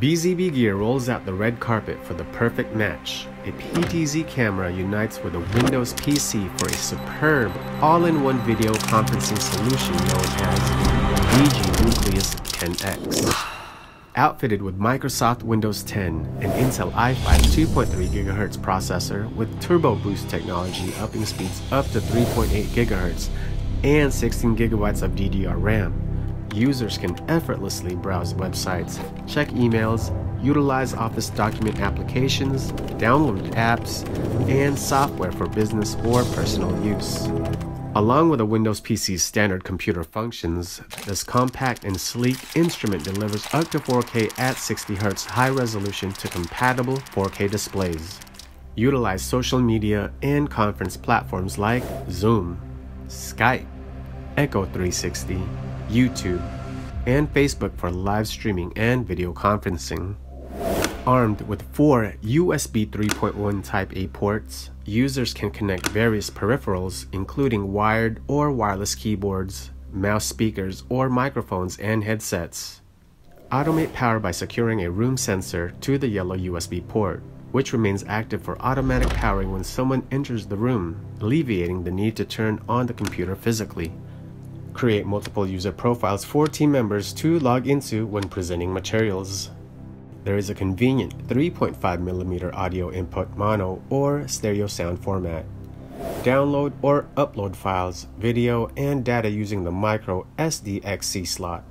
BZB Gear rolls out the red carpet for the perfect match. A PTZ camera unites with a Windows PC for a superb all-in-one video conferencing solution known as BG Nucleus 10X. Outfitted with Microsoft Windows 10, an Intel i5 2.3 GHz processor with Turbo Boost technology upping speeds up to 3.8 GHz and 16 GB of DDR RAM, users can effortlessly browse websites, check emails, utilize Office document applications, download apps, and software for business or personal use. Along with a Windows PC's standard computer functions, this compact and sleek instrument delivers up to 4K at 60Hz high resolution to compatible 4K displays. Utilize social media and conference platforms like Zoom, Skype, Echo 360, YouTube, and Facebook for live streaming and video conferencing. Armed with four USB 3.1 Type A ports, users can connect various peripherals, including wired or wireless keyboards, mouse speakers, or microphones and headsets. Automate power by securing a room sensor to the yellow USB port, which remains active for automatic powering when someone enters the room, alleviating the need to turn on the computer physically. Create multiple user profiles for team members to log into when presenting materials there is a convenient 3.5mm audio input mono or stereo sound format. Download or upload files, video, and data using the micro SDXC slot.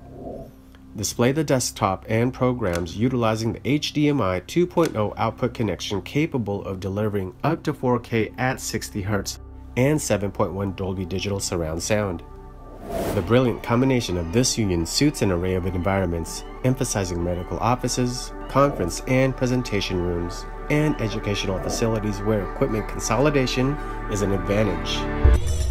Display the desktop and programs utilizing the HDMI 2.0 output connection capable of delivering up to 4K at 60Hz and 7.1 Dolby Digital surround sound. The brilliant combination of this union suits an array of environments, emphasizing medical offices, conference and presentation rooms, and educational facilities where equipment consolidation is an advantage.